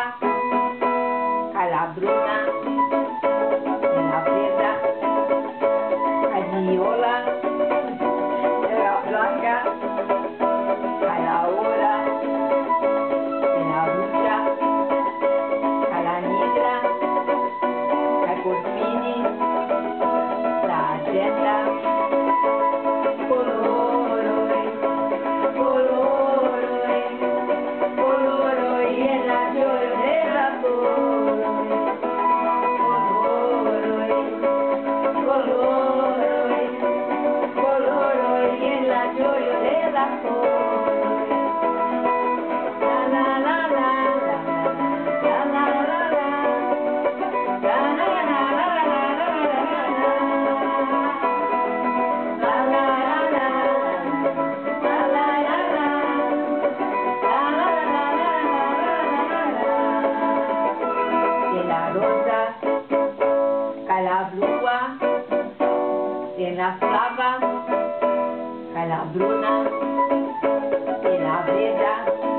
Bye. era slava, la bruna, e la verda.